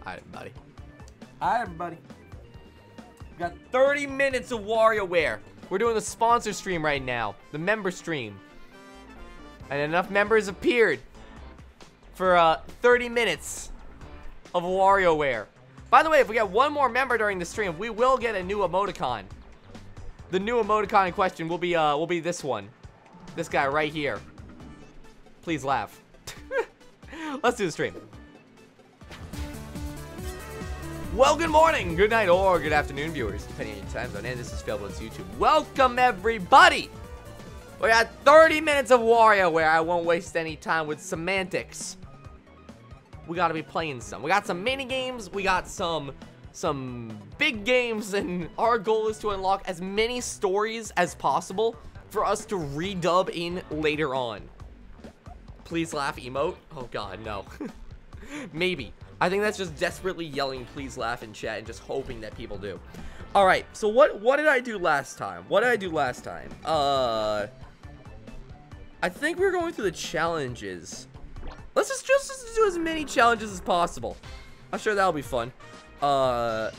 Alright, everybody. Alright, everybody. We got 30 minutes of WarioWare. We're doing the sponsor stream right now. The member stream. And enough members appeared for uh, 30 minutes of WarioWare. By the way, if we get one more member during the stream, we will get a new emoticon. The new emoticon in question will be uh will be this one. This guy right here. Please laugh. Let's do the stream. Well, good morning, good night, or good afternoon, viewers, depending on your time zone. And this is Failboat's YouTube. Welcome, everybody! We got 30 minutes of WarioWare I won't waste any time with semantics. We gotta be playing some. We got some mini games, we got some some big games, and our goal is to unlock as many stories as possible for us to redub in later on. Please laugh emote? Oh god, no. Maybe. I think that's just desperately yelling please laugh in chat and just hoping that people do. Alright, so what what did I do last time? What did I do last time? Uh I think we are going through the challenges. Let's just, just, just do as many challenges as possible. I'm sure that'll be fun. Uh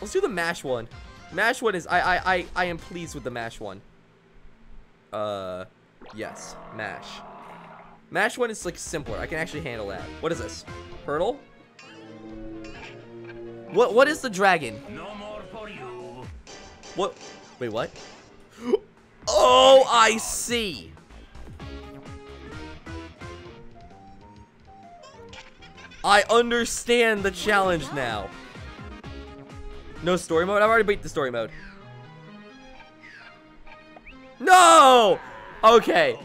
Let's do the mash one. Mash one is I I I I am pleased with the mash one. Uh yes, mash. Mash one is like simpler. I can actually handle that. What is this? Hurdle? What what is the dragon? No more for you. What? Wait, what? Oh, I see. I understand the challenge now. No story mode? I've already beat the story mode. No! Okay.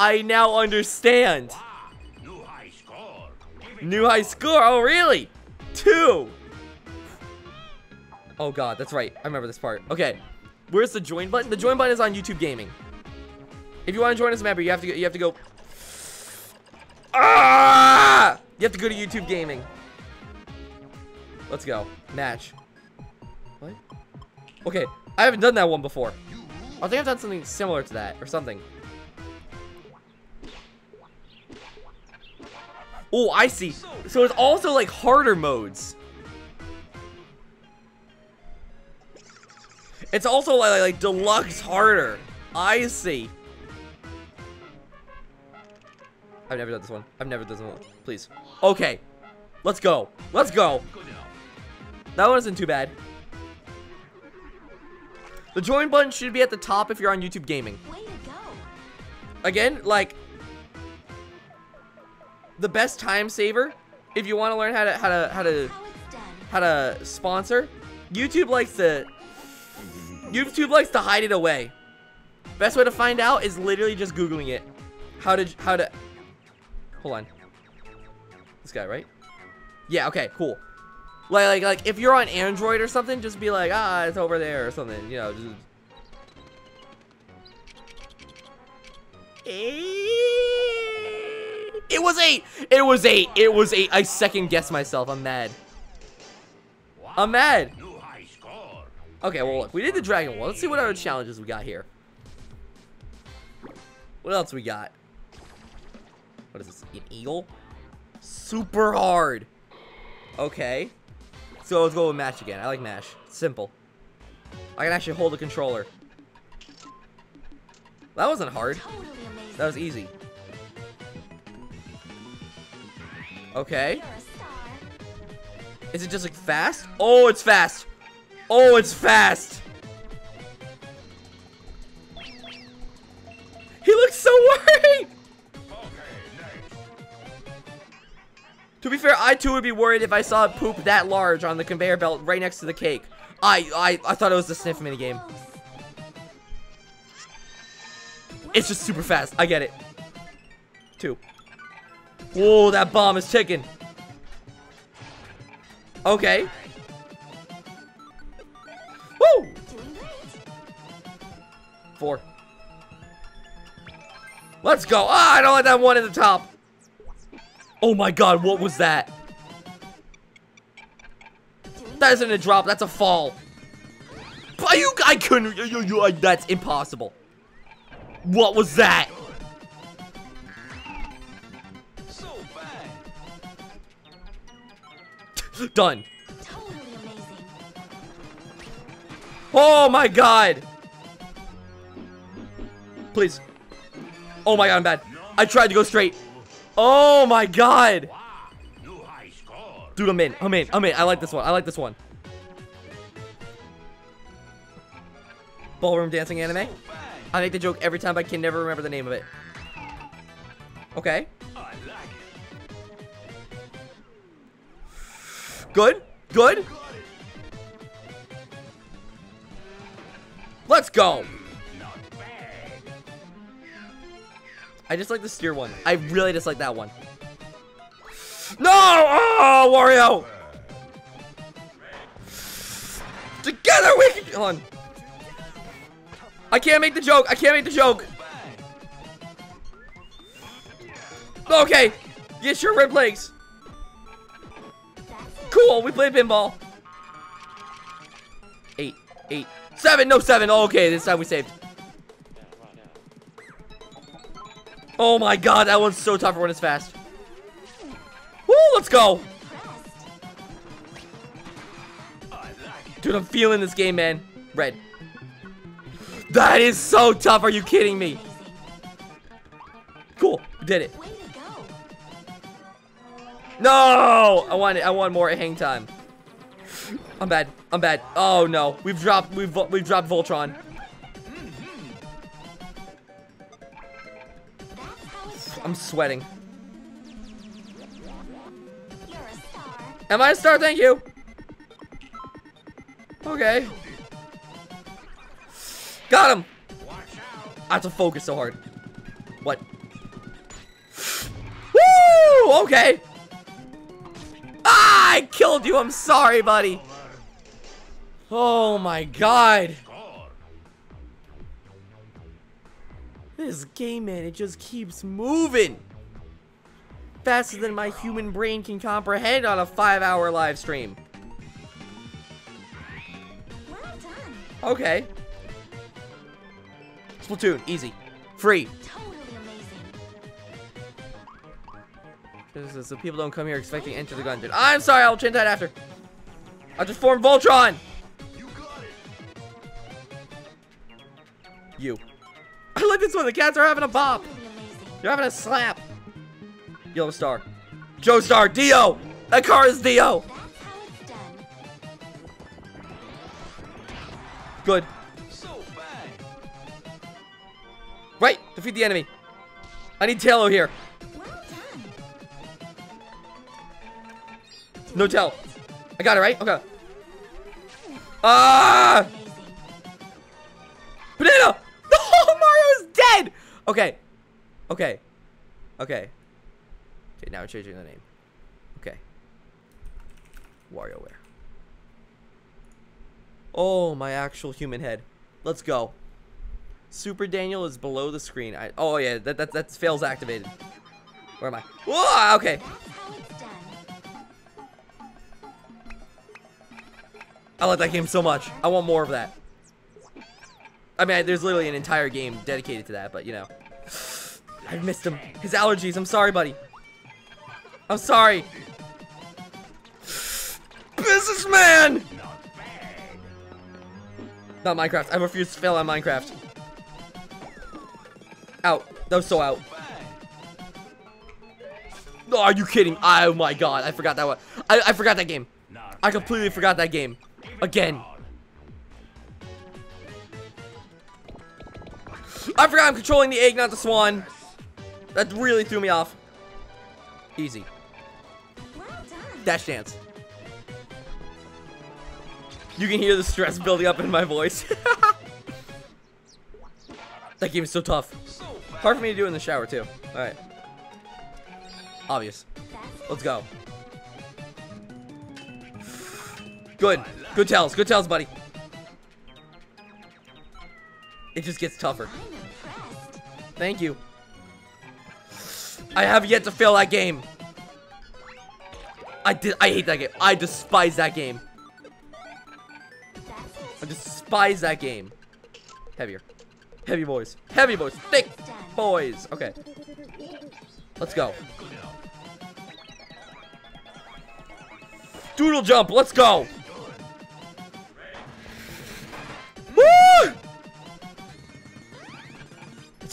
I now understand. New high score. New high score. Oh, really? Two. Oh, God. That's right. I remember this part. Okay. Where's the join button? The join button is on YouTube Gaming. If you want to join us member, you have to go, you have to go. Ah! You have to go to YouTube Gaming. Let's go. Match. What? Okay. I haven't done that one before. I think I've done something similar to that or something. Oh, I see. So it's also like harder modes. It's also like, like deluxe harder. I see. I've never done this one. I've never done this one. Please. Okay. Let's go. Let's go. That one isn't too bad. The join button should be at the top if you're on YouTube Gaming. Way to go. Again, like the best time saver if you want to learn how to how to how to How it's done. how to sponsor. YouTube likes to YouTube likes to hide it away. Best way to find out is literally just googling it. How to how to Hold on. This guy, right? Yeah, okay, cool. Like like like if you're on Android or something, just be like, "Ah, it's over there" or something, you know, just It was eight. It was eight. It was eight. I second guess myself. I'm mad. I'm mad. New high score. Okay, well, look, we did the dragon one. Let's see what other challenges we got here. What else we got? What is this? An eagle? Super hard. Okay. So let's go with mash again. I like mash. Simple. I can actually hold the controller. That wasn't hard. That was easy. Okay. Is it just like fast? Oh, it's fast. Oh, it's fast. He looks so worried. To be fair, I too would be worried if I saw poop that large on the conveyor belt right next to the cake. I I, I thought it was the sniff minigame. It's just super fast. I get it. Two. Whoa, that bomb is ticking. Okay. Woo! Four. Let's go. Ah, I don't like that one at the top. Oh my god, what was that? That isn't a drop, that's a fall. But you, I couldn't, you, you, you, that's impossible. What was that? Done. Totally. Oh my god. Please. Oh my god, I'm bad. I tried to go straight. Oh my god. Wow. New high score. Dude, I'm in. I'm in. I'm in. I like this one. I like this one. Ballroom dancing anime. I make the joke every time, but I can never remember the name of it. Okay. Good. Good. Let's go. I just like the steer one. I really just like that one. No! Oh, Wario! Together we can. Hold on. I can't make the joke. I can't make the joke. Okay. Get your red plagues. Cool. We played pinball. Eight, eight, seven. No, seven. Oh, okay, this time we saved. Oh my god, that one's so tough when it's fast. Woo, let's go. Dude, I'm feeling this game, man. Red. That is so tough. Are you kidding me? Cool. Did it. No! I want it. I want more hang time. I'm bad. I'm bad. Oh no. We've dropped we've we've dropped Voltron. I'm sweating. Am I a star? Thank you. Okay. Got him. I have to focus so hard. What? Woo! Okay. Ah, I killed you. I'm sorry, buddy. Oh my god. This game, man, it just keeps moving. Faster than my human brain can comprehend on a five hour live stream. Okay. Splatoon, easy. Free. Is- So people don't come here expecting enter the dungeon. I'm sorry, I'll change that after. I just formed Voltron. You got it. You. I like this one. The cats are having a bop. You're having a slap. Yellow Star. Joestar. Dio. That car is Dio. Good. So. Right. Defeat the enemy. I need Tailo here. No tell. I got it right? Okay. Ah! Banana! No, Mario's dead! Okay. Okay. Okay. Okay, now I'm changing the name. Okay. WarioWare. Oh, my actual human head. Let's go. Super Daniel is below the screen. I, oh, yeah, that, that, that's fails activated. Where am I? Whoa, okay. I like that game so much. I want more of that. I mean, there's literally an entire game dedicated to that, but you know. I missed him. His allergies. I'm sorry, buddy. I'm sorry. Businessman! Not. Not Minecraft. I refuse to fail on Minecraft. Out. That was so out. Oh, are you kidding? Oh my god. I forgot that one. I, I forgot that game. I completely forgot that game. Again. I forgot I'm controlling the egg, not the swan. That really threw me off. Easy. Dash dance. You can hear the stress building up in my voice. that game is so tough. Hard for me to do in the shower too. Alright. Obvious. Let's go. Good. Good tells. Good tells, buddy. It just gets tougher. Thank you. I have yet to fail that game. I did. I hate that game. I despise that game. I despise that game. Heavier. Heavy boys. Heavy boys. Thick boys. Okay. Let's go. Doodle jump. Let's go.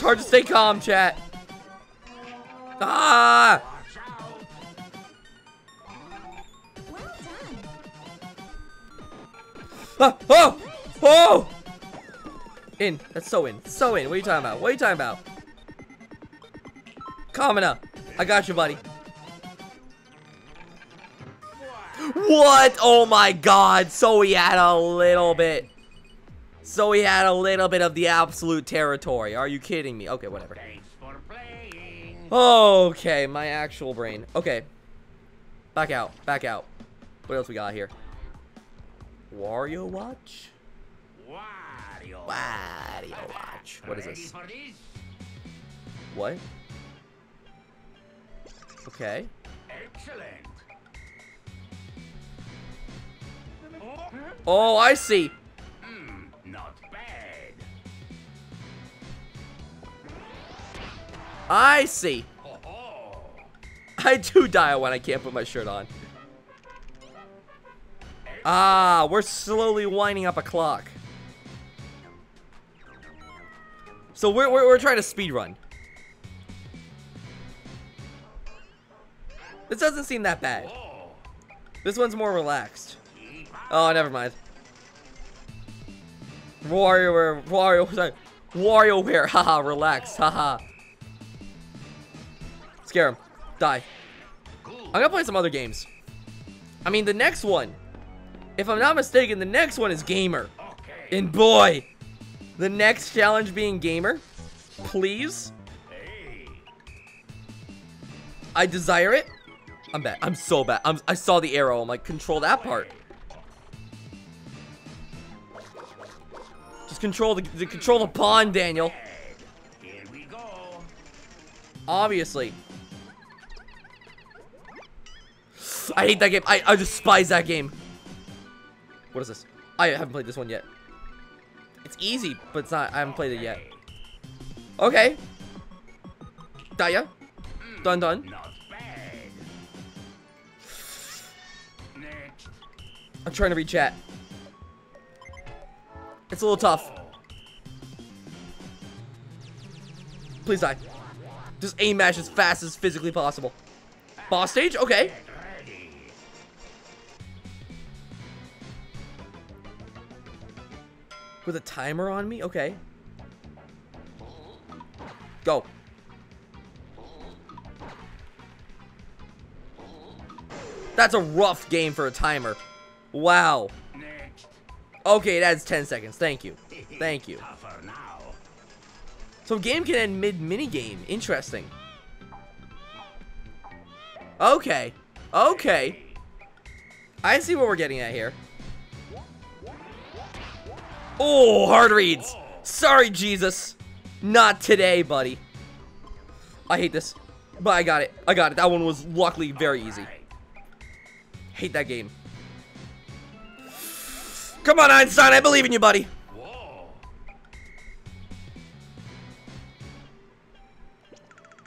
Hard to stay calm, chat. Ah! Ah, oh! Oh! In. That's so in. So in. What are you talking about? What are you talking about? Kamina. I got you, buddy. What? Oh my god. So he had a little bit. So he had a little bit of the absolute territory. Are you kidding me? Okay, whatever. Thanks for playing. Okay, my actual brain. Okay. Back out. Back out. What else we got here? Wario Watch? Wario. Wario Watch. What is this? What? Okay. Excellent. Oh, I see. I see. I do die when I can't put my shirt on. Ah, we're slowly winding up a clock. So we're, we're, we're trying to speed run. This doesn't seem that bad. This one's more relaxed. Oh, never mind. Wario, Wario, sorry. WarioWare, haha, relax, haha. Scare him. Die. I'm gonna play some other games. I mean, the next one, if I'm not mistaken, the next one is Gamer. Okay. And boy, the next challenge being Gamer, please, Hey. I desire it. I'm bad. I'm so bad. I'm, I saw the arrow. I'm like, control that part. Just control the, the control the pawn, Daniel. Here we go. Obviously. I hate that game. I, I despise that game. What is this? I haven't played this one yet. It's easy, but it's not. I haven't played it yet. Okay. Daya. Mm, done done. Not bad. Next. I'm trying to read chat. It's a little tough. Please die. Just aim mash as fast as physically possible. Boss stage? Okay. With a timer on me? Okay. Go. That's a rough game for a timer. Wow. Okay, that's 10 seconds. Thank you. Thank you. So game can end mid mini game. Interesting. Okay. Okay. I see what we're getting at here. Oh, hard reads. Sorry, Jesus. Not today, buddy. I hate this. But I got it. I got it. That one was luckily very easy. Hate that game. Come on, Einstein. I believe in you, buddy.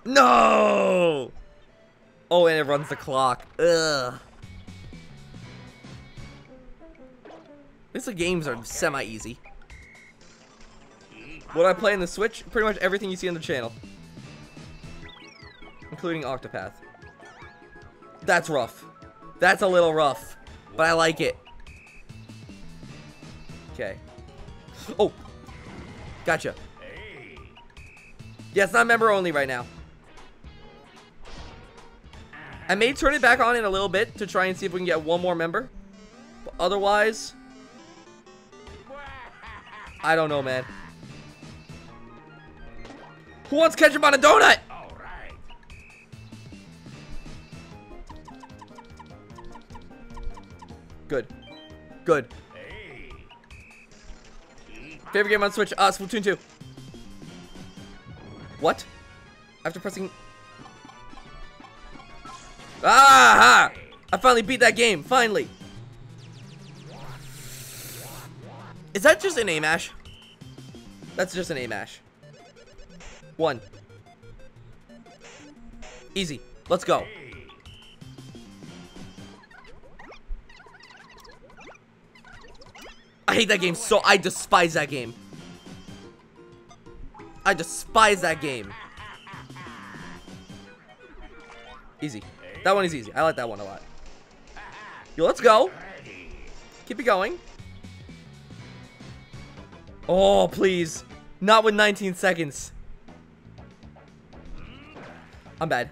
No! Oh, and it runs the clock. Ugh. These games are semi-easy. What I play in the Switch, pretty much everything you see on the channel. Including Octopath. That's rough. That's a little rough. But I like it. Okay. Oh! Gotcha. Hey. Yeah, it's not member only right now. I may turn it back on in a little bit to try and see if we can get one more member. But otherwise, I don't know, man. Who wants ketchup on a donut? All right. Good. Good. Hey. Favorite game on Switch? Uh, Splatoon 2. What? After pressing... Ah! I finally beat that game. Finally. Is that just an A mash? That's just an A mash. One. Easy. Let's go. I hate that game so. I despise that game. I despise that game. Easy. That one is easy. I like that one a lot. Yo, let's go. Keep it going. Oh, please. Not with 19 seconds. I'm bad.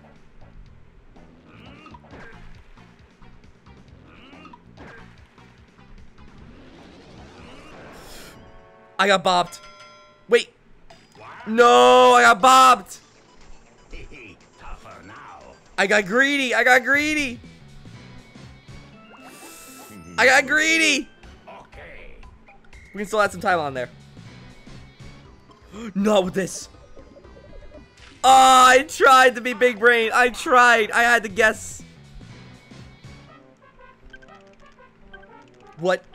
I got bopped. Wait. No, I got bopped. I got greedy. I got greedy. I got greedy. Okay. We can still add some time on there. Not with this. Oh, I tried to be big brain. I tried. I had to guess. What?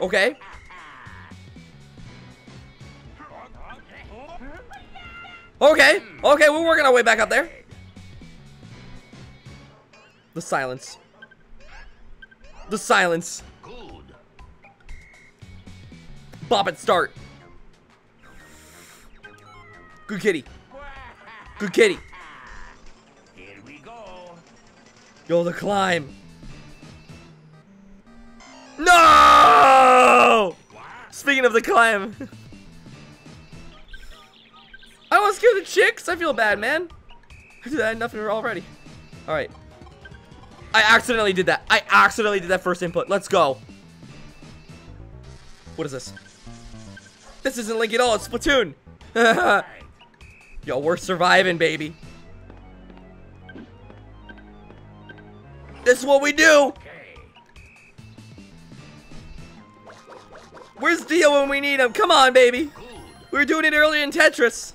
Okay. Okay. Okay, we're working our way back up there. The silence. The silence. Bop it, start. Good kitty. Good kitty. Here we go. Yo, the climb. No! Speaking of the climb. I want to scare the chicks. I feel bad, man. I did that enough already. All right. I accidentally did that. I accidentally did that first input. Let's go. What is this? This isn't Link at all. It's Splatoon. Yo, we're surviving, baby. This is what we do. Where's Dio when we need him? Come on, baby. We were doing it earlier in Tetris.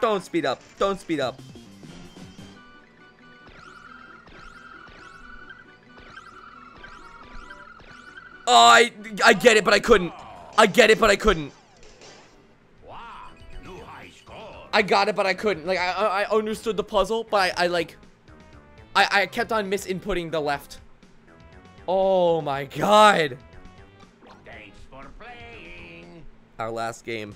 Don't speed up. Don't speed up. Oh, I, I get it, but I couldn't. I get it, but I couldn't. I got it, but I couldn't. Like, I, I understood the puzzle, but I, I like, I, I kept on misinputting the left. Oh my god. Thanks for playing. Our last game.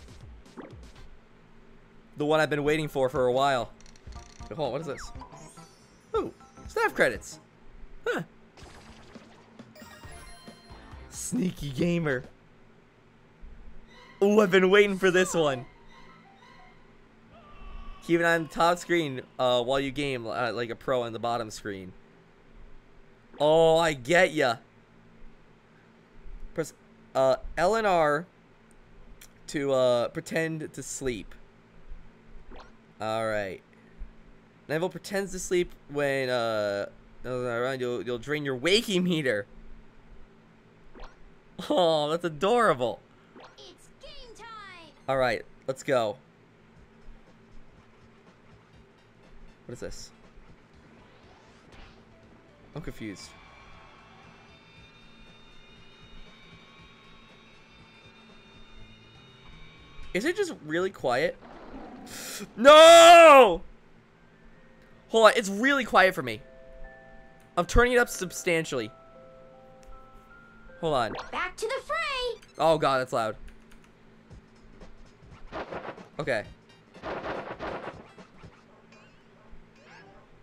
The one I've been waiting for for a while. Hold on, what is this? Ooh, staff credits. Huh. Sneaky gamer. Ooh, I've been waiting for this one. Keep it on the top screen uh, while you game, uh, like a pro on the bottom screen. Oh, I get ya. Press uh, L and R to uh, pretend to sleep. All right. 9-Volt pretends to sleep when uh, you'll you'll drain your waking meter. Oh, that's adorable. It's game time. All right, let's go. What is this? I'm confused. Is it just really quiet? No! Hold on, it's really quiet for me. I'm turning it up substantially. Hold on. Back to the fray. Oh god, that's loud. Okay.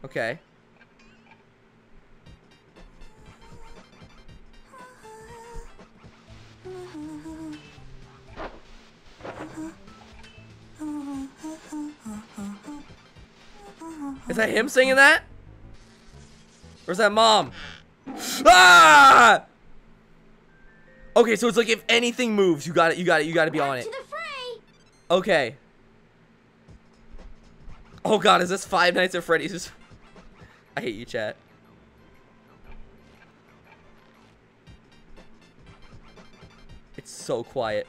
Okay. Is that him singing that? Or is that mom? Ah! Okay, so it's like if anything moves, you got it, you got it, you got to be on it. to the fray. Okay. Oh god, is this Five Nights at Freddy's? I hate you, chat. It's so quiet.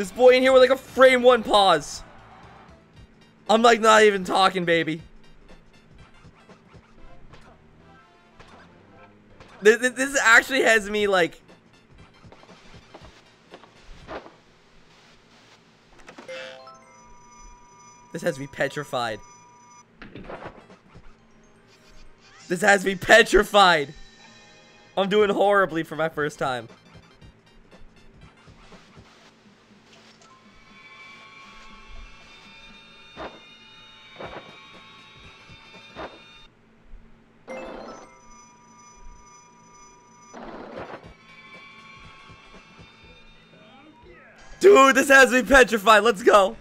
This boy in here with like a frame one pause. I'm like not even talking, baby. This, this, actually has me like. This has me petrified. This has me petrified. I'm doing horribly for my first time. Dude, this has me petrified. Let's go.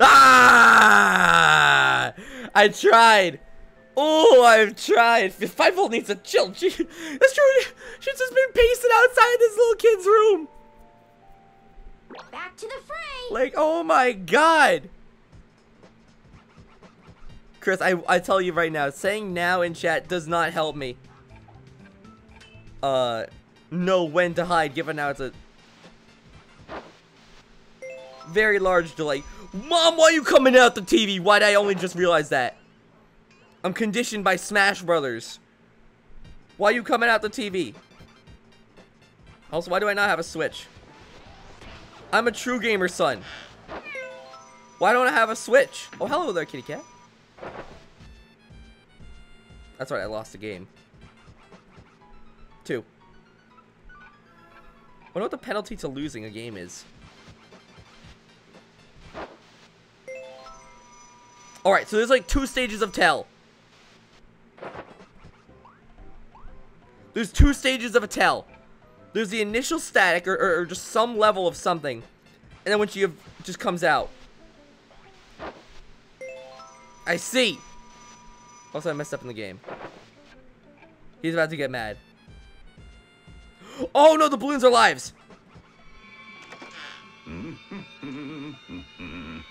Ah! I tried. Oh, I've tried. Five volt needs to chill. She, that's true. She's just been pacing outside this little kid's room. Like, oh my god. Chris, I, I tell you right now, saying now in chat does not help me. Uh, know when to hide, given now it's a very large delay. Mom, why are you coming out the TV? Why did I only just realize that? I'm conditioned by Smash Brothers. Why are you coming out the TV? Also, why do I not have a Switch? I'm a true gamer son. Why don't I have a Switch? Oh, hello there, kitty cat. That's right, I lost the game. Two. I Wonder what the penalty to losing a game is. Alright, so there's like two stages of tell. There's two stages of a tell. There's the initial static, or, or, or just some level of something. And then when she just comes out. I see. Also, I messed up in the game. He's about to get mad. Oh no, the balloons are lives.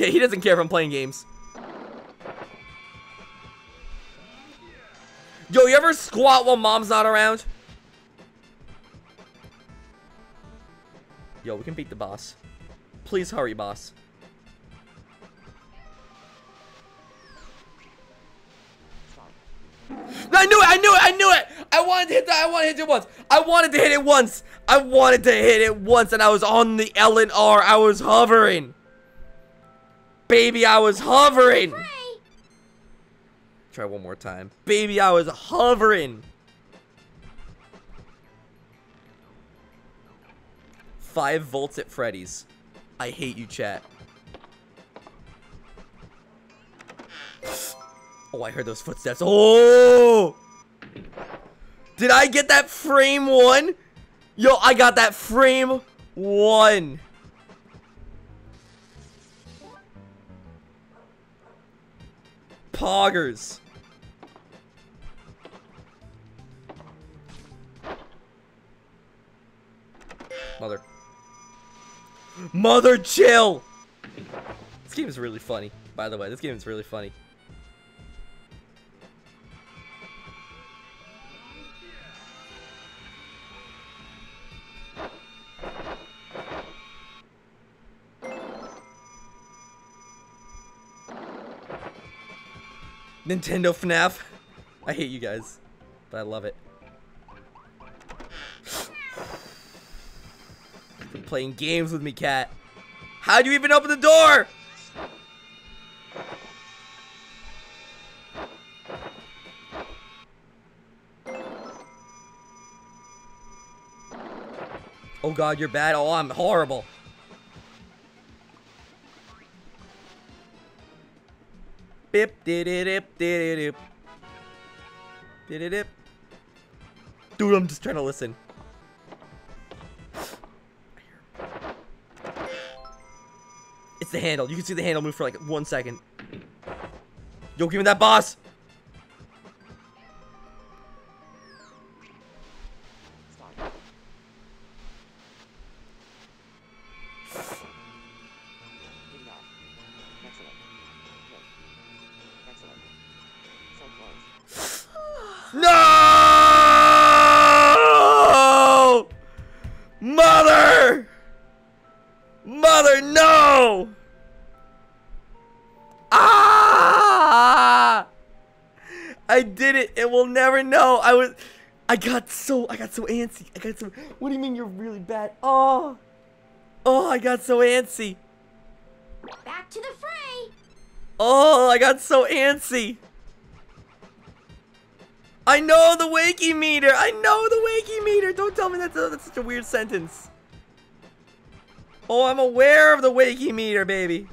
Yeah, he doesn't care if I'm playing games. Yo, you ever squat while mom's not around? Yo, we can beat the boss. Please hurry, boss. I knew it! I knew it! I knew it! I wanted to hit that! I wanted to hit it once! I wanted to hit it once! I wanted to hit it once and I was on the L and R. I was hovering. Baby, I was hovering! Try one more time. Baby, I was hovering. Five volts at Freddy's. I hate you, chat. Oh, I heard those footsteps. Oh! Did I get that frame one? Yo, I got that frame one. Poggers. Mother. Mother, chill! This game is really funny, by the way. This game is really funny. Nintendo FNAF. I hate you guys, but I love it. Playing games with me, cat. How'd you even open the door? Oh god, you're bad. Oh, I'm horrible. Bip did it dip did it did it dip. Dude, I'm just trying to listen. The handle. You can see the handle move for like one second. Yo, give me that boss. I got so. I got so antsy. I got so. What do you mean you're really bad? Oh. Oh, I got so antsy. Back to the fray. Oh, I got so antsy. I know the wakey meter. I know the wakey meter. Don't tell me that's, a, that's such a weird sentence. Oh, I'm aware of the wakey meter, baby.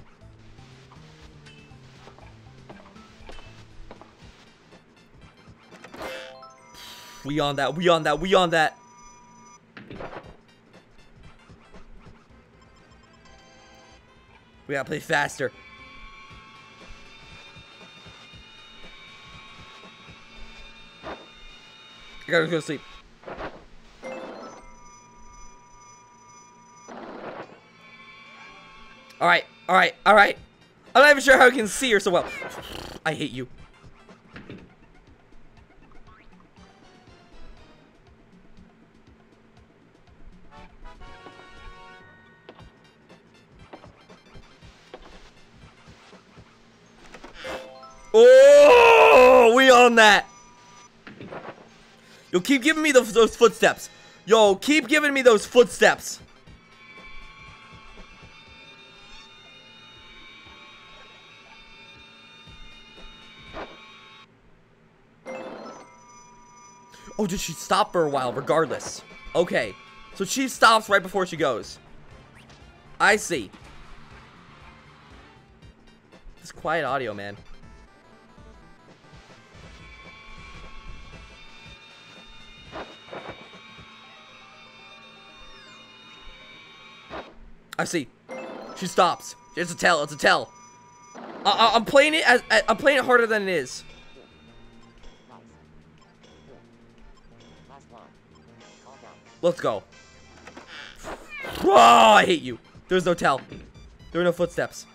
We on that. We on that. We on that. We gotta play faster. I gotta go to sleep. Alright, alright, alright. I'm not even sure how I can see her so well. I hate you. Oh, we on that. Yo, keep giving me those, those footsteps. Yo, keep giving me those footsteps. Oh, did she stop for a while regardless? Okay. So she stops right before she goes. I see. This quiet audio, man. I see. She stops. It's a tell. It's a tell. I am playing it as I'm playing it harder than it is. Let's go. Oh, I hate you. There's no tell. There are no footsteps.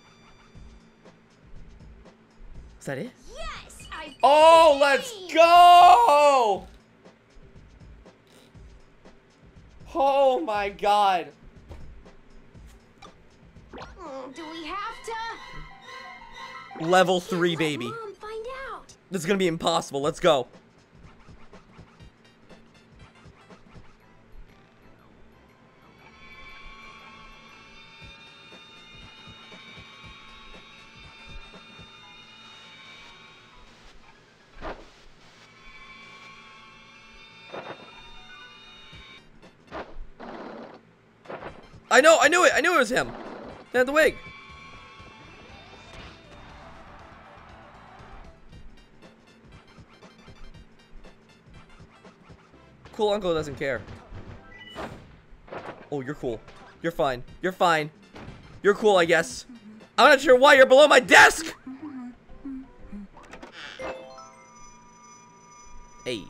Is that it? Yes, I. Oh, let's go! Oh my god. Do we have to? Level 3, baby. Mom, find out. This is gonna be impossible. Let's go. I know, I knew it, I knew it was him. Had the wig. Cool uncle doesn't care. Oh, you're cool. You're fine. You're fine. You're cool, I guess. I'm not sure why you're below my desk! Hey.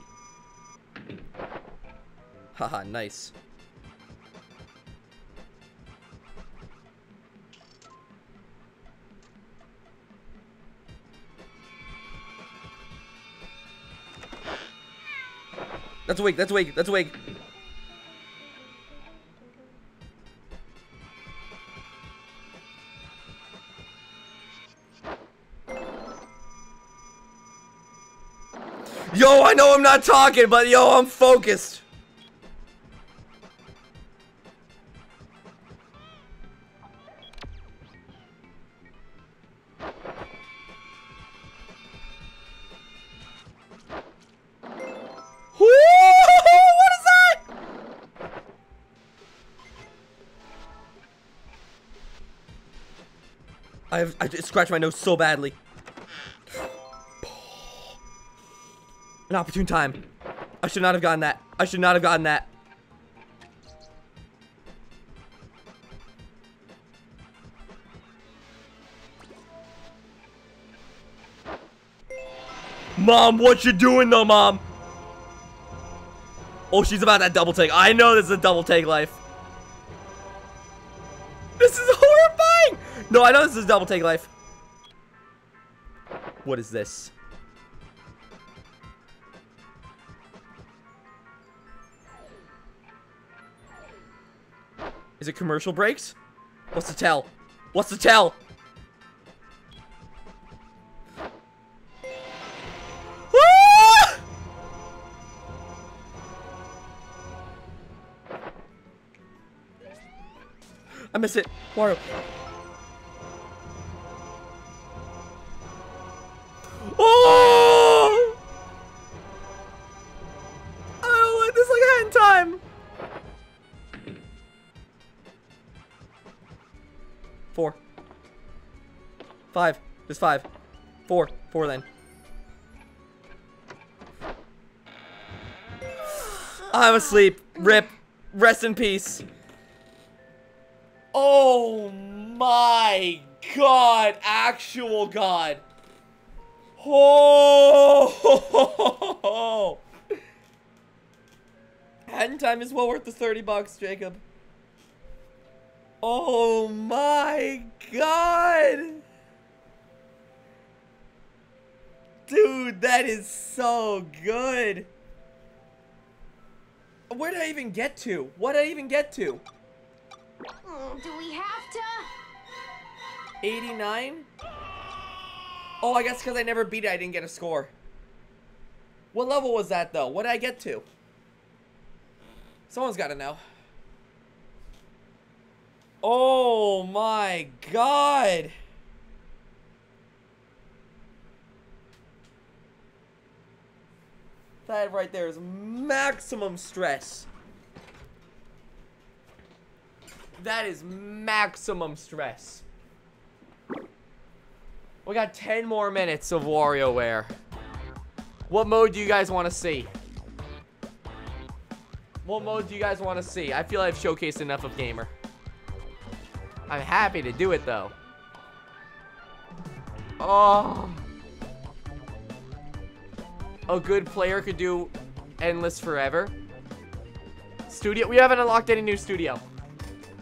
Haha, nice. That's a wig, that's a wig, that's a wig. Yo, I know I'm not talking, but yo, I'm focused. I have I just scratched my nose so badly. An opportune time. I should not have gotten that. I should not have gotten that. Mom, what you doing though, Mom? Oh, she's about that double take. I know this is a double take life. So I know this is double take life. What is this? Is it commercial breaks? What's the tell? What's the tell? Ah! I miss it. Wario. Five. There's five. Four. Four then. I'm asleep. Rip. Rest in peace. Oh my god. Actual god. Oh. Hand time is well worth the 30 bucks, Jacob. Oh my god. Dude, that is so good. Where did I even get to? What did I even get to? Mm, do we have to? 89? Oh, I guess because I never beat it, I didn't get a score. What level was that, though? What did I get to? Someone's got to know. Oh, my God. That right there is maximum stress. That is maximum stress. We got 10 more minutes of WarioWare. What mode do you guys want to see? What mode do you guys want to see? I feel I've showcased enough of Gamer. I'm happy to do it, though. Oh. A good player could do Endless Forever. Studio. We haven't unlocked any new studio.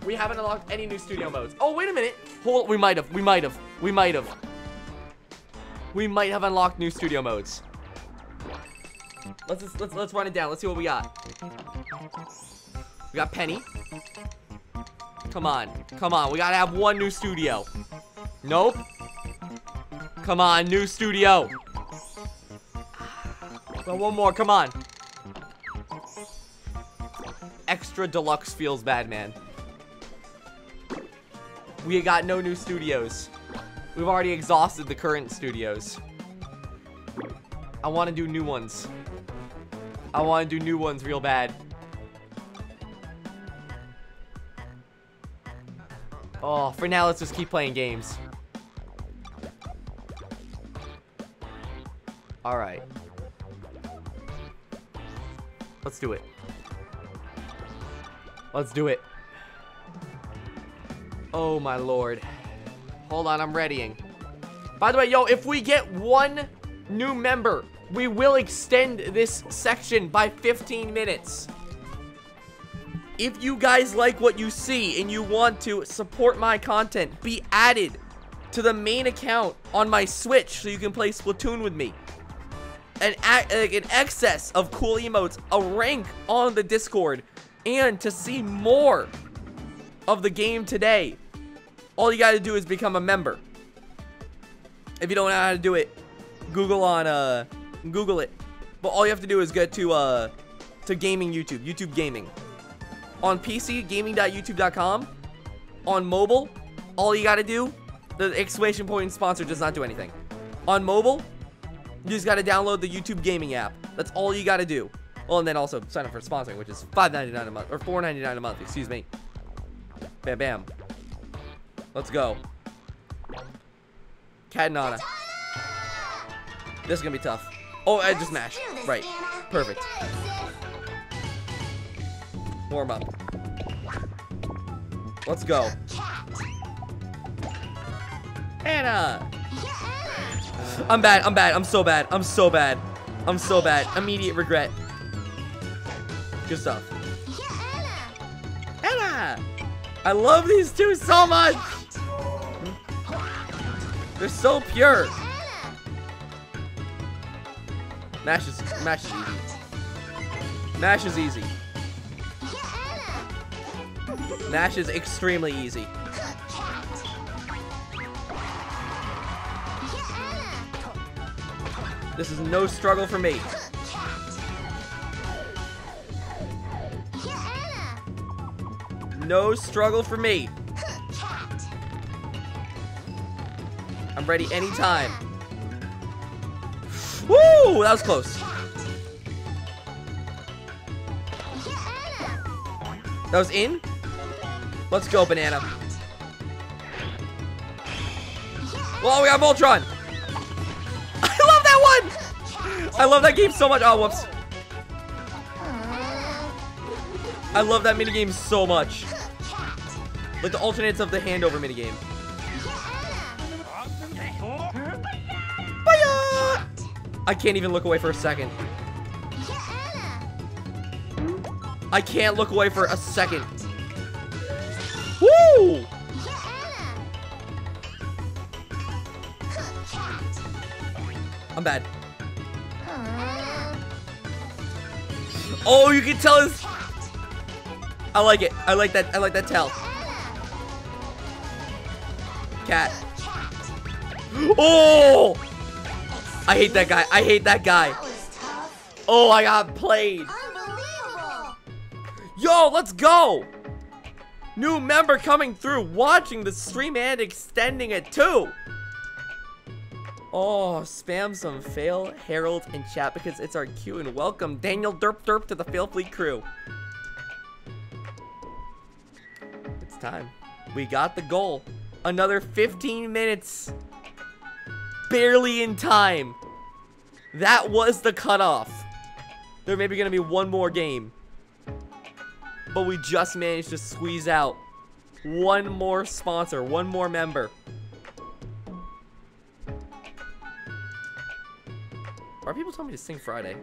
We haven't unlocked any new studio modes. Oh, wait a minute. Hold. We might have. We might have. We might have. We might have unlocked new studio modes. Let's just, let's let's run it down. Let's see what we got. We got Penny. Come on. Come on. We gotta have one new studio. Nope. Come on, new studio. One more. Come on. Extra deluxe feels bad, man. We got no new studios. We've already exhausted the current studios. I want to do new ones. I want to do new ones real bad. Oh, for now, let's just keep playing games. Alright. Let's do it. Let's do it. Oh, my lord. Hold on, I'm readying. By the way, yo, if we get one new member, we will extend this section by 15 minutes. If you guys like what you see and you want to support my content, be added to the main account on my Switch so you can play Splatoon with me. An, like an excess of cool emotes, a rank on the Discord, and to see more of the game today, all you gotta do is become a member. If you don't know how to do it, Google on uh Google it. But all you have to do is get to uh to gaming YouTube, YouTube gaming. On PC, gaming.youtube.com. On mobile, all you gotta do, the exclamation point sponsor does not do anything. On mobile, you just gotta download the YouTube gaming app. That's all you gotta do. Well, and then also sign up for sponsoring, which is $5.99 a month, or $4.99 a month, excuse me. Bam, bam. Let's go. Kat and Ana. This is gonna be tough. Oh, I just mashed. Right. Perfect. Warm up. Let's go. Ana! I'm bad, I'm bad, I'm so bad, I'm so bad. I'm so bad. Immediate regret. Good stuff. Ana! I love these two so much! They're so pure. Mash is mash is easy. Mash is easy. Mash is extremely easy. This is no struggle for me. No struggle for me. I'm ready anytime. Woo! That was close. That was in? Let's go, Banana. Well, we got Voltron! I love that game so much. Oh, whoops. I love that minigame so much. Like the alternates of the handover minigame. I can't even look away for a second. I can't look away for a second. Woo! I'm bad. Oh, you can tell his. I like it. I like that. I like that tell. Kat. Oh! I hate that guy. I hate that guy. Oh, I got played. Yo, let's go! New member coming through, watching the stream and extending it too. Oh, spam some fail Harold and chat because it's our cue and welcome Daniel Derp Derp to the Fail Fleet crew. It's time. We got the goal. Another 15 minutes. Barely in time. That was the cutoff. There may be gonna be one more game but we just managed to squeeze out one more sponsor, one more member. Why are people telling me to sing Friday?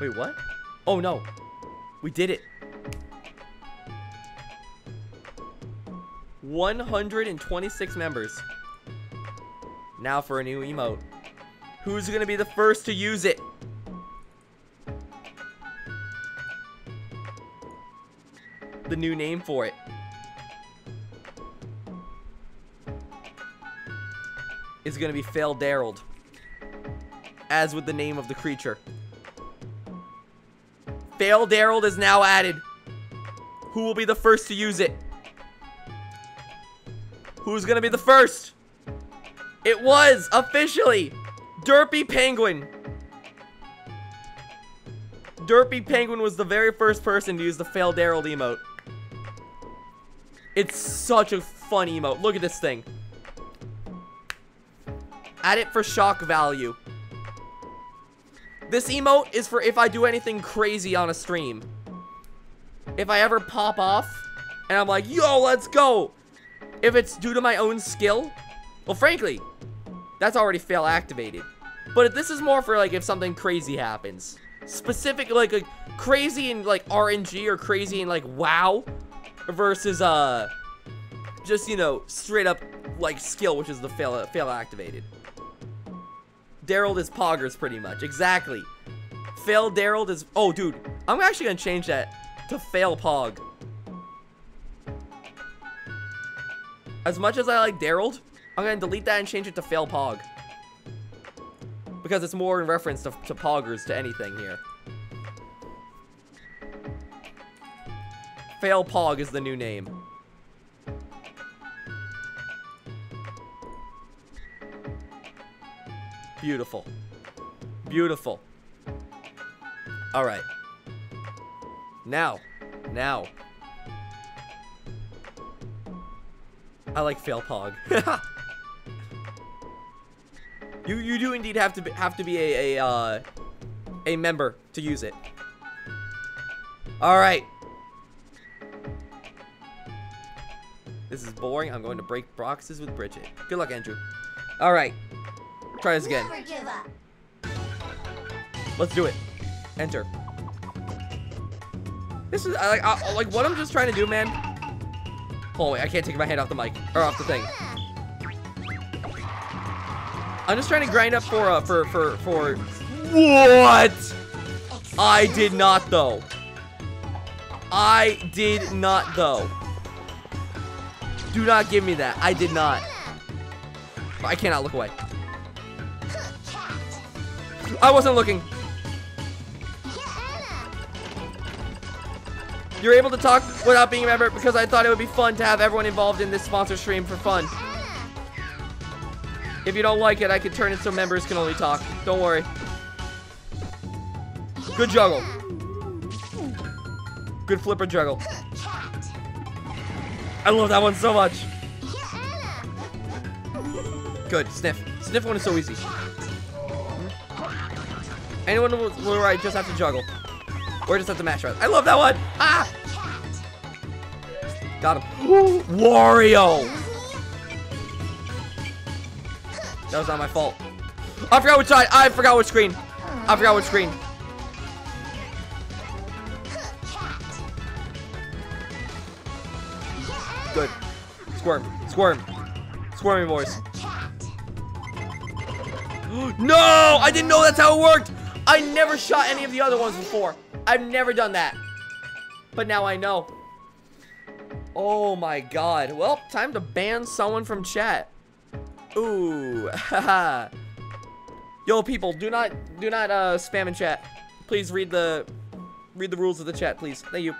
Wait, what? Oh no, we did it. 126 members. Now for a new emote. Who's gonna be the first to use it? the new name for it. Is gonna be Fail Daryl. As with the name of the creature. Fail Daryl is now added. Who will be the first to use it? Who's gonna be the first? It was officially Derpy Penguin. Derpy Penguin was the very first person to use the Fail Daryl emote. It's such a fun emote. Look at this thing. Add it for shock value. This emote is for if I do anything crazy on a stream. If I ever pop off and I'm like, yo, let's go. If it's due to my own skill, well, frankly, that's already fail activated. But if this is more for like if something crazy happens. Specific, like a crazy in like RNG or crazy in like WoW versus uh just you know straight up like skill which is the fail fail activated Daryl is poggers pretty much. Exactly. Fail Daryl is oh dude I'm actually gonna change that to fail pog. As much as I like Daryl I'm gonna delete that and change it to fail pog. Because it's more in reference to, to poggers to anything here. Fail Pog is the new name. Beautiful. Beautiful. All right. Now. Now. I like Fail Pog. you you do indeed have to be, have to be a a uh, a member to use it. All right. This is boring. I'm going to break boxes with Bridget. Good luck, Andrew. All right. Try this again. Never give up. Let's do it. Enter. This is I like I, like what I'm just trying to do, man. On, wait, I can't take my hand off the mic or off the thing. I'm just trying to grind up for uh for for for what? I did not though. I did not though. Do not give me that. I did not. I cannot look away. I wasn't looking. You're able to talk without being a member because I thought it would be fun to have everyone involved in this sponsor stream for fun. If you don't like it, I could turn it so members can only talk. Don't worry. Good juggle. Good flipper juggle. I love that one so much. Good. Sniff. Sniff one is so easy. Anyone will right just have to juggle. Or just have to mash right. I love that one. Ah! Got him. Wario! That was not my fault. I forgot which side. I forgot which screen. I forgot which screen. Good. Squirm. Squirm. Squirmy boys. No! I didn't know that's how it worked! I never shot any of the other ones before. I've never done that. But now I know. Oh my god. Well, time to ban someone from chat. Ooh. haha. Yo, people, do not do not uh spam in chat. Please read the read the rules of the chat, please. Thank you.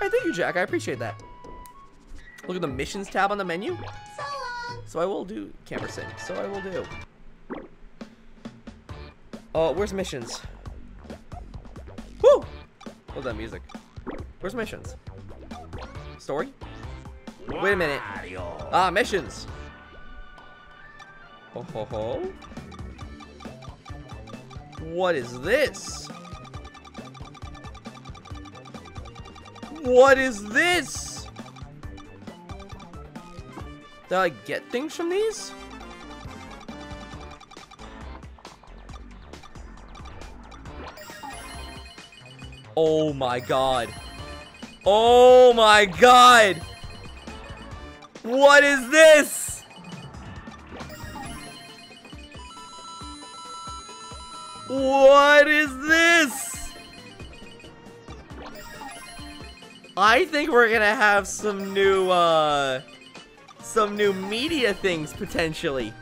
Hey, thank you, Jack. I appreciate that. Look at the missions tab on the menu. So. So I will do camera sync. So I will do. Oh, where's missions? Woo! Love that music. Where's missions? Story? Wait a minute. Ah, missions. Oh ho ho. What is this? What is this? Do I get things from these? Oh my god. Oh my god. What is this? What is this? I think we're gonna have some new, uh, some new media things potentially.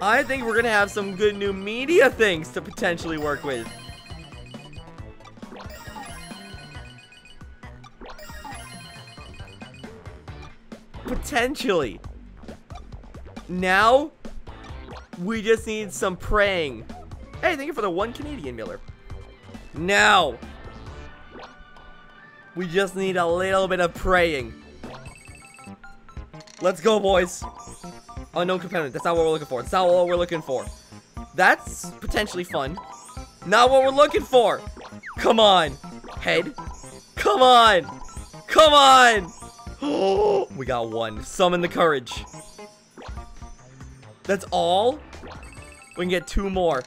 I think we're gonna have some good new media things to potentially work with. Potentially. Now, we just need some praying. Hey, thank you for the one Canadian Miller. Now, we just need a little bit of praying. Let's go, boys. Oh, Unknown competitor. That's not what we're looking for. That's not what we're looking for. That's potentially fun. Not what we're looking for. Come on. Head. Come on. Come on. Oh, we got one. Summon the courage. That's all? We can get two more.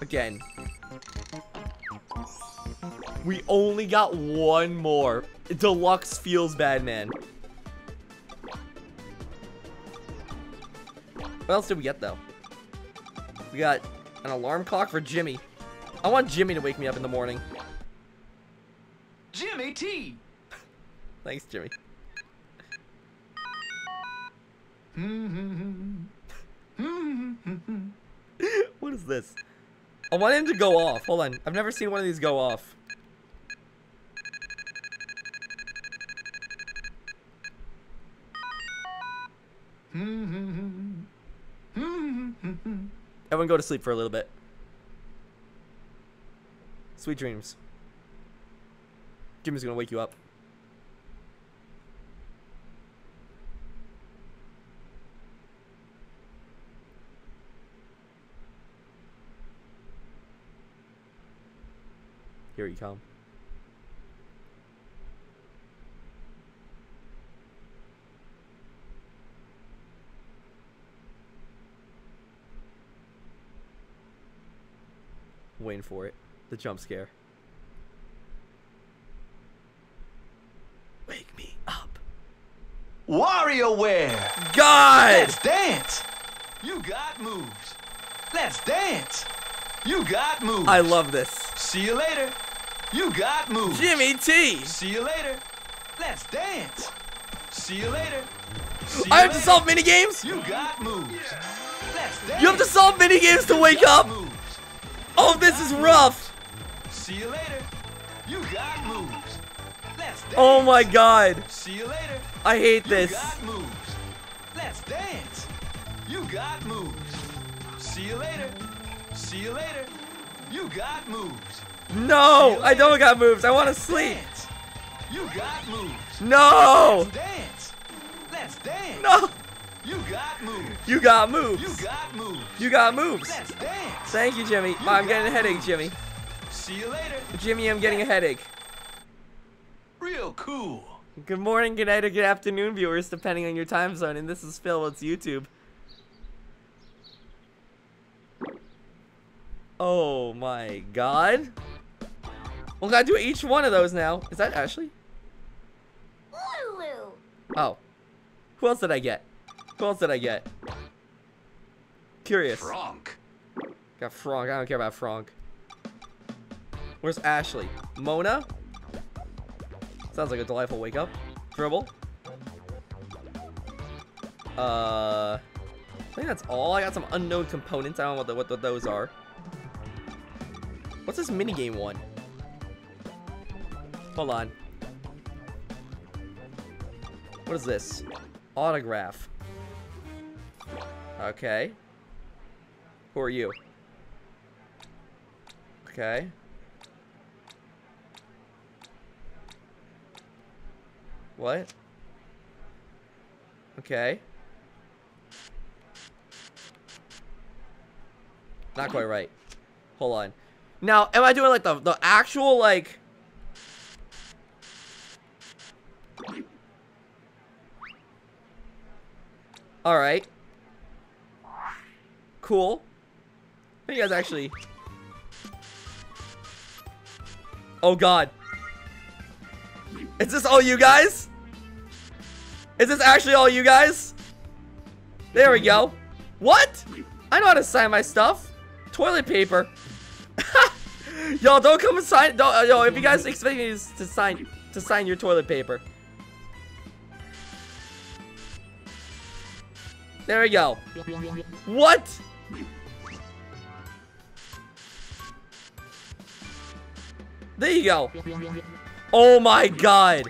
Again. We only got one more. Deluxe feels bad, man. What else did we get, though? We got an alarm clock for Jimmy. I want Jimmy to wake me up in the morning. Jimmy T. Thanks, Jimmy. what is this? I want him to go off. Hold on. I've never seen one of these go off. Everyone go to sleep for a little bit. Sweet dreams. Jimmy's gonna wake you up. Here you come. Waiting for it. The jump scare. Wake me up. WarioWare! God! Let's dance! You got moves. Let's dance! You got moves. I love this. See you later. You got moves. Jimmy T! See you later. Let's dance. See you later. See I you have to solve mini games? You got moves. Let's dance. You have to solve mini games to wake You got up? Oh, this is rough! See you later. You got moves. Let's dance. Oh my god. See you later. I hate You this. got moves. Let's dance. You got moves. See you later. See you later. You got moves. No, I don't got moves. I want to sleep. Dance. You got moves. No. Let's dance. Let's dance. No. You got moves. You got moves. You got moves. You got moves. Let's dance. Thank you, Jimmy. You I'm getting a headache, moves. Jimmy. See you later. Jimmy, I'm getting a headache. Real cool. Good morning, good night, or good afternoon, viewers, depending on your time zone. And this is Phil. It's YouTube. Oh my god. Well, gotta do each one of those now. Is that Ashley? Lulu. Oh. Who else did I get? Else did I get? Curious. Frank. Got Frank. I don't care about Frank. Where's Ashley? Mona? Sounds like a delightful wake up. Dribble. Uh, I think that's all. I got some unknown components. I don't know what, the, what, what those are. What's this minigame one? Hold on. What is this? Autograph. Okay. Who are you? Okay. What? Okay. Not quite right. Hold on. Now, am I doing like the the actual like All Cool. You guys actually Oh god. Is this all you guys? Is this actually all you guys? There we go. What? I know how to sign my stuff. Toilet paper. Y'all don't come and sign. Don't, uh, yo, if you guys expect me to sign to sign your toilet paper. There we go. What? There you go. Oh my god.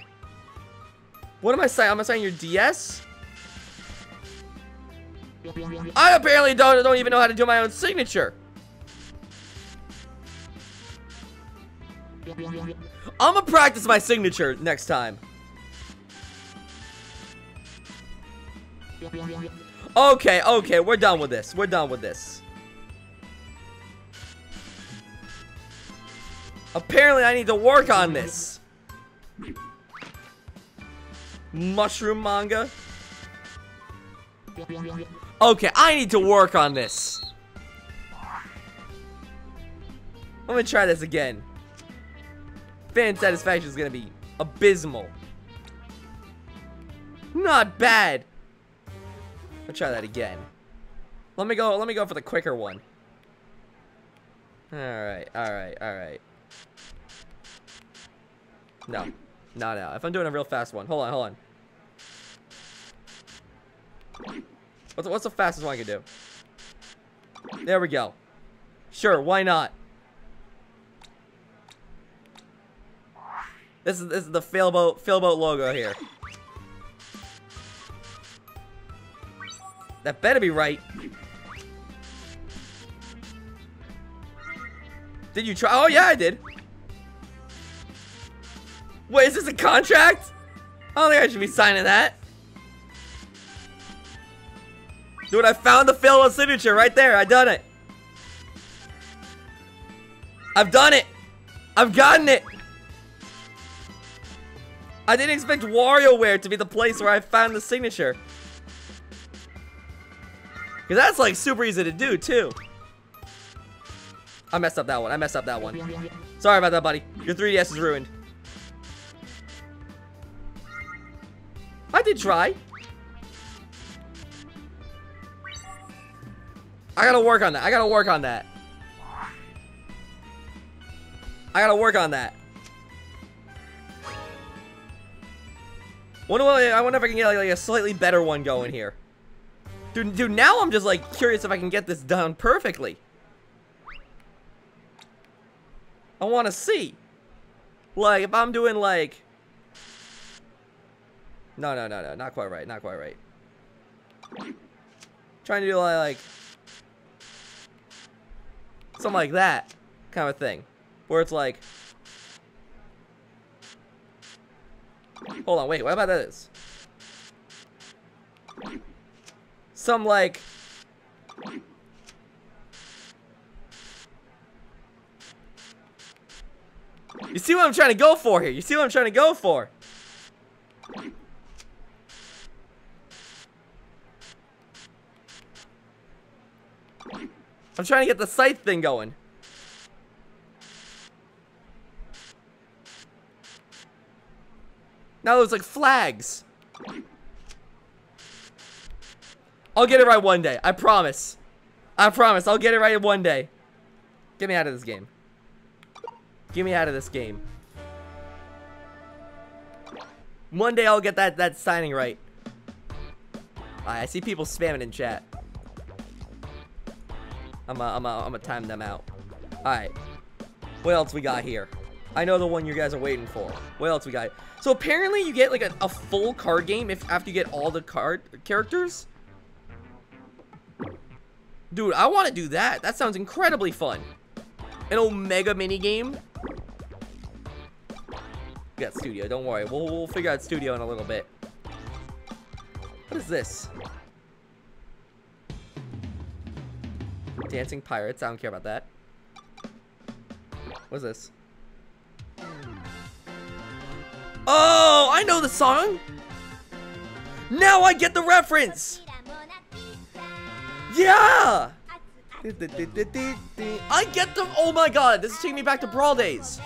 What am I signing? Am I signing your DS? I apparently don't don't even know how to do my own signature. I'm gonna practice my signature next time. Okay, okay, we're done with this. We're done with this. Apparently, I need to work on this. Mushroom manga. Okay, I need to work on this. I'm gonna try this again. Fan satisfaction is gonna be abysmal. Not bad. I'll try that again. Let me go. Let me go for the quicker one. All right. All right. All right. No. not no. If I'm doing a real fast one. Hold on. Hold on. What's, what's the fastest one I can do? There we go. Sure. Why not? This is this is the Failboat Failboat logo here. That better be right. Did you try? Oh yeah, I did. Wait, is this a contract? I don't think I should be signing that. Dude, I found the Failboat signature right there. I done it. I've done it. I've gotten it. I didn't expect WarioWare to be the place where I found the signature. Because that's like super easy to do too. I messed up that one. I messed up that one. Sorry about that, buddy. Your 3DS is ruined. I did try. I gotta work on that. I gotta work on that. I gotta work on that. I wonder if I can get like a slightly better one going here. Dude, dude, now I'm just like curious if I can get this done perfectly. I want to see. Like, if I'm doing like... No, no, no, no. Not quite right. Not quite right. Trying to do like. Something like that. Kind of thing. Where it's like... Hold on, wait. What about this? Some like... You see what I'm trying to go for here? You see what I'm trying to go for? I'm trying to get the sight thing going. Now there's like flags. I'll get it right one day. I promise. I promise. I'll get it right one day. Get me out of this game. Get me out of this game. One day I'll get that that signing right. I see people spamming in chat. I'm i I'm i I'm gonna time them out. All right. What else we got here? I know the one you guys are waiting for. What else we got? So apparently you get like a, a full card game if after you get all the card characters. Dude, I want to do that. That sounds incredibly fun. An Omega minigame? We got Studio. Don't worry. We'll, we'll figure out Studio in a little bit. What is this? Dancing Pirates. I don't care about that. What's this? Oh, I know the song. Now I get the reference. Yeah. I get the. Oh my god, this is taking me back to Brawl days.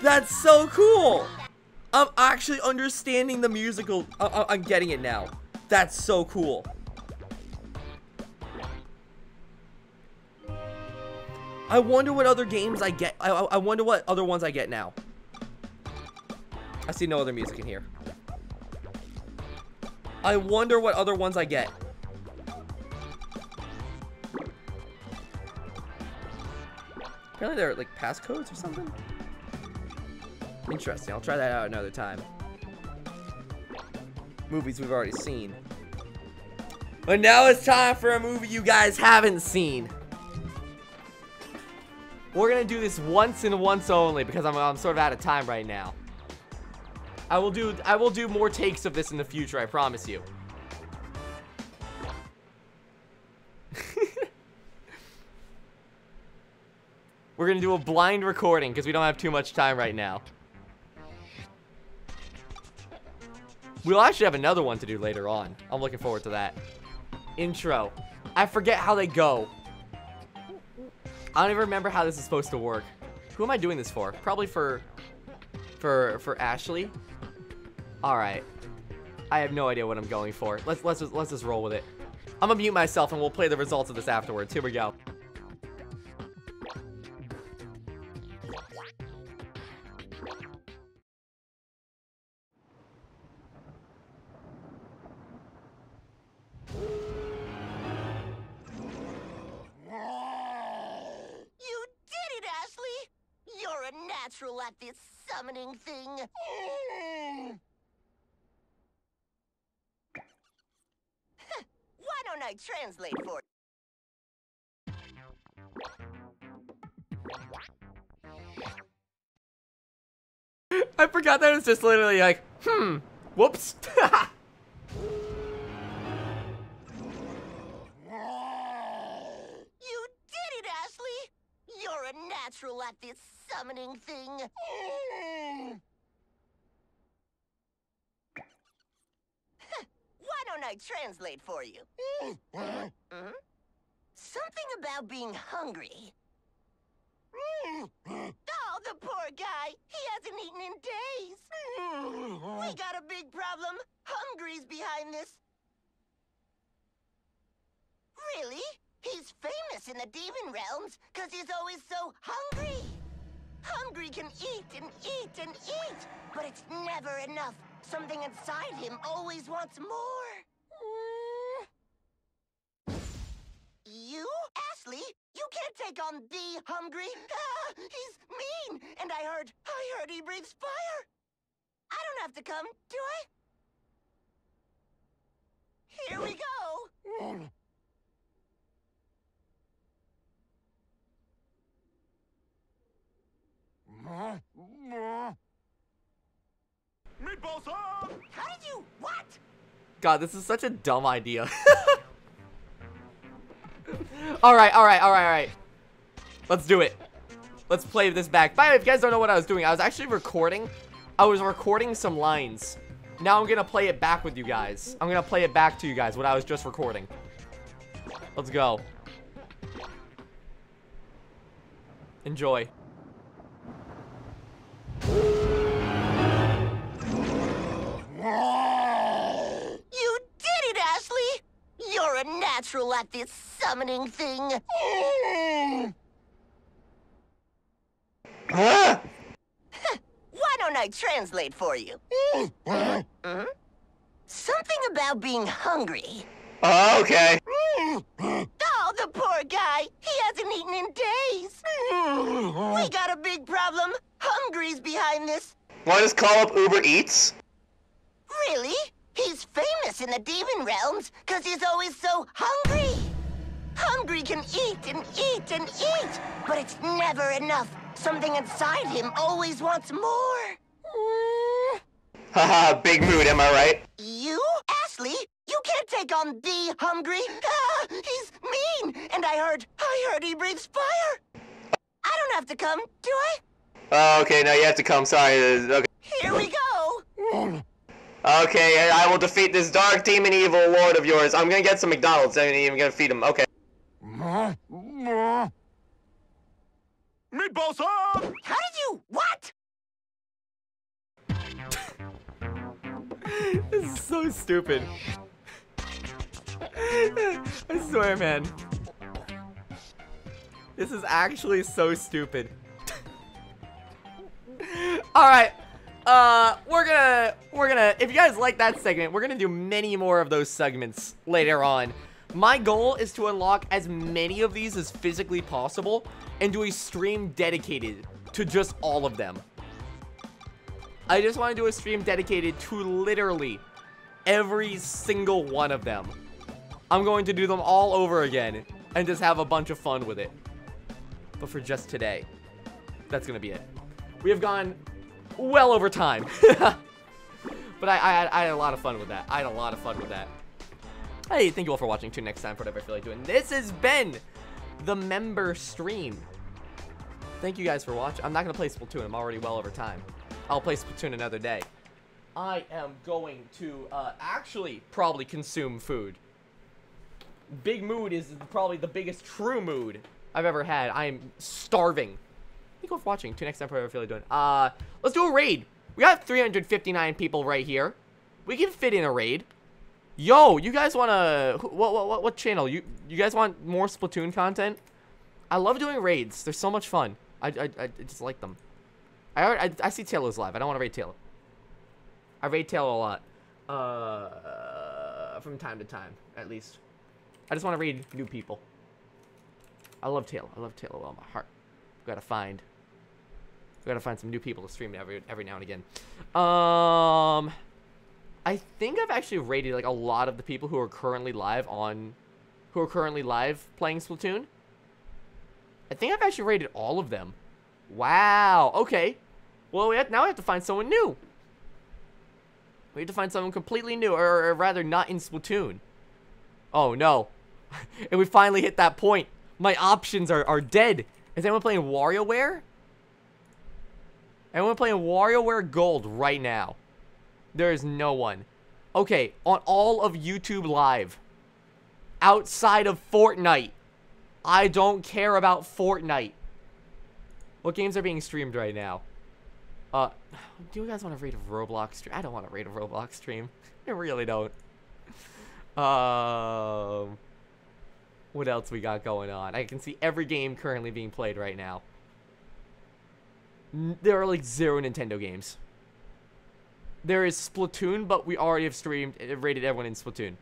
That's so cool. I'm actually understanding the musical. I I'm getting it now. That's so cool. I wonder what other games I get. I, I wonder what other ones I get now. I see no other music in here. I wonder what other ones I get. Apparently they're like passcodes or something. Interesting. I'll try that out another time. Movies we've already seen. But now it's time for a movie you guys haven't seen. We're gonna do this once and once only because I'm, I'm sort of out of time right now. I will do I will do more takes of this in the future, I promise you. We're gonna do a blind recording because we don't have too much time right now. We'll actually have another one to do later on. I'm looking forward to that. Intro. I forget how they go. I don't even remember how this is supposed to work. Who am I doing this for? Probably for... For, for Ashley? Alright. I have no idea what I'm going for. Let's, let's, just, let's just roll with it. I'm gonna mute myself and we'll play the results of this afterwards. Here we go. You did it, Ashley! You're a natural at this summoning thing. Why don't I translate for I forgot that it's just literally like, hmm, whoops. You did it, Ashley! You're a natural at this summoning thing. Why don't I translate for you? Hmm? Something about being hungry. Oh, the poor guy! He hasn't eaten in days! We got a big problem! Hungry's behind this! Really? He's famous in the demon realms because he's always so hungry! Hungry can eat and eat and eat, but it's never enough. Something inside him always wants more. You, can't take on the hungry. Ah, he's mean, and I heard, I heard he breathes fire. I don't have to come, do I? Here we go. Meatball sub! How did you? What? God, this is such a dumb idea. alright, alright, alright, alright. Let's do it. Let's play this back. By the way, if you guys don't know what I was doing, I was actually recording. I was recording some lines. Now I'm gonna play it back with you guys. I'm gonna play it back to you guys, what I was just recording. Let's go. Enjoy. You did it, Ashley! You're a natural at this summoning thing. Why don't I translate for you? Mhm. Something about being hungry. Oh, okay. Oh, the poor guy. He hasn't eaten in days. We got a big problem. Hungry's behind this. Want to just call up Uber Eats? Really? He's famous in the demon realms because he's always so hungry. Hungry can eat and eat and eat, but it's never enough. Something inside him always wants more. Mm, Haha, big mood, am I right? You, Ashley, you can't take on the hungry. Ah, he's mean, and I heard, I heard he breathes fire. I don't have to come, do I? Oh, okay, now you have to come. Sorry. uh, Okay. Here we go. Okay, I will defeat this dark demon evil lord of yours. I'm gonna get some McDonald's. I'm even gonna feed him. Okay. Meatball ah! sub! How did you? What? this is so stupid. I swear, man. This is actually so stupid. Alright. Uh, we're gonna, we're gonna, if you guys like that segment, we're gonna do many more of those segments later on. My goal is to unlock as many of these as physically possible and do a stream dedicated to just all of them. I just want to do a stream dedicated to literally every single one of them. I'm going to do them all over again and just have a bunch of fun with it. But for just today, that's going to be it. We have gone well over time. but I, I, had- I had a lot of fun with that. I had a lot of fun with that. Hey, thank you all for watching. Tune next time for whatever I feel like doing. This has been the member stream. Thank you guys for watching. I'm not going to play Splatoon. I'm already well over time. I'll play Splatoon another day. I am going to uh, actually probably consume food. Big mood is probably the biggest true mood I've ever had. I am starving. You for watching. Tune next time for like doing. Uh, let's do a raid. We got 359 people right here. We can fit in a raid. Yo, you guys want to what, what what what channel? You you guys want more Splatoon content? I love doing raids. They're so much fun. I I, I just like them. I, I I see Taylor's live. I don't want to raid Taylor. I raid Taylor a lot. Uh, from time to time, at least. I just want to raid new people. I love Taylor. I love Taylor with all my heart. Gotta find. We gotta find some new people to stream every every now and again. Um. I think I've actually rated like a lot of the people who are currently live on, who are currently live playing Splatoon. I think I've actually rated all of them. Wow. Okay. Well, we have, now we have to find someone new. We have to find someone completely new, or, or rather, not in Splatoon. Oh no. and we finally hit that point. My options are, are dead. Is anyone playing WarioWare? Anyone playing WarioWare Gold right now? There is no one. Okay, on all of YouTube Live, outside of Fortnite, I don't care about Fortnite. What games are being streamed right now? Uh, do you guys want to rate a Roblox stream? I don't want to rate a Roblox stream. I really don't. Um, what else we got going on? I can see every game currently being played right now. There are like zero Nintendo games. There is Splatoon, but we already have streamed, uh, rated everyone in Splatoon.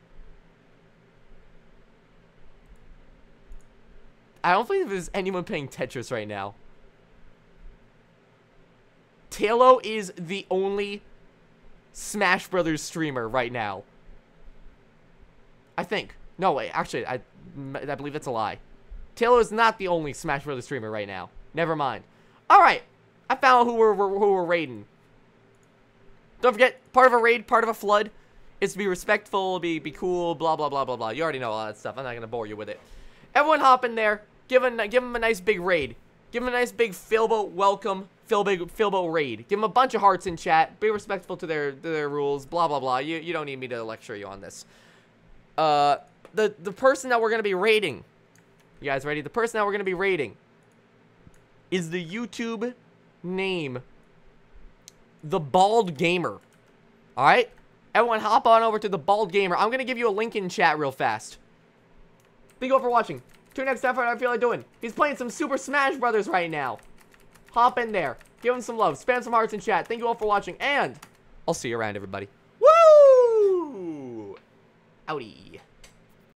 I don't think there's anyone playing Tetris right now. Talo is the only Smash Brothers streamer right now. I think. No, wait. Actually, I, I believe that's a lie. Talo is not the only Smash Brothers streamer right now. Never mind. All right. I found who we're, who we're raiding. Don't forget, part of a raid, part of a flood, is to be respectful, be be cool, blah, blah, blah, blah, blah. You already know all that stuff. I'm not going to bore you with it. Everyone hop in there. Give him, give him a nice big raid. Give him a nice big Failboat welcome, Failboat, Failboat raid. Give him a bunch of hearts in chat. Be respectful to their to their rules, blah, blah, blah. You, you don't need me to lecture you on this. Uh, the, the person that we're going to be raiding, you guys ready? The person that we're going to be raiding is the YouTube name The Bald Gamer. All right? Everyone hop on over to The Bald Gamer. I'm going to give you a link in chat real fast. Thank you all for watching. Tune next time I feel like doing. He's playing some Super Smash Brothers right now. Hop in there. Give him some love. Spam some hearts in chat. Thank you all for watching. And I'll see you around, everybody. Woo! Howdy.